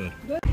good. good.